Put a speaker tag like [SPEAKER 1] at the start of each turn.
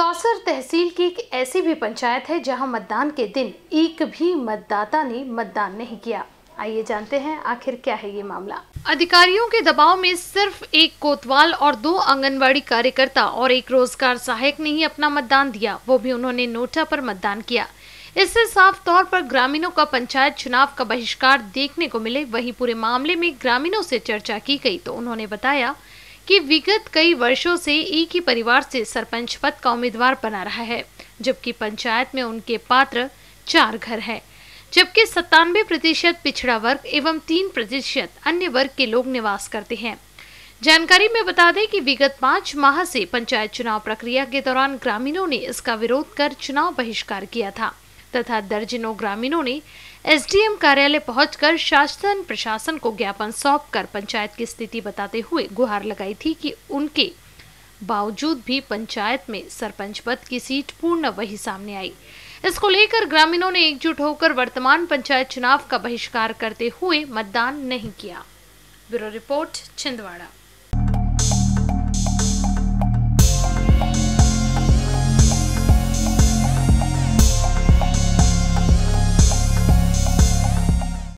[SPEAKER 1] तहसील की एक ऐसी भी पंचायत है जहाँ मतदान के दिन एक भी मतदाता ने मतदान नहीं किया। आइए जानते हैं आखिर क्या है ये मामला। अधिकारियों के दबाव में सिर्फ़ एक कोतवाल और दो आंगनबाड़ी कार्यकर्ता और एक रोज़गार सहायक ने ही अपना मतदान दिया। वो भी उन्होंने नोटा पर मतदान किया। इससे साफ़ तौर पर ग्रामीणों का पंचायत चुनाव का बहिष्कार देखने को मिले। वहीं पूरे मामले में ग्रामीणों से चर्चा की गई तो उन्होंने बताया कि विगत कई वर्षों से एक ही परिवार से सरपंच पद का उम्मीदवार बना रहा है, जबकि पंचायत में उनके पात्र चार घर हैं। जबकि सत्तानवे प्रतिशत पिछड़ा वर्ग एवं तीन प्रतिशत अन्य वर्ग के लोग निवास करते हैं। जानकारी में बता दें कि विगत पाँच माह से पंचायत चुनाव प्रक्रिया के दौरान ग्रामीणों ने इसका विरोध कर चुनाव बहिष्कार किया था। तथा दर्जनों ग्रामीणों ने एसडीएम कार्यालय पहुंचकर शासन प्रशासन को ज्ञापन सौंपकर पंचायत की स्थिति बताते हुए गुहार लगाई थी कि उनके बावजूद भी पंचायत में सरपंच पद की सीट पूर्ण वही सामने आई। इसको लेकर ग्रामीणों ने एकजुट होकर वर्तमान पंचायत चुनाव का बहिष्कार करते हुए मतदान नहीं किया। Bureau report Chhindwara.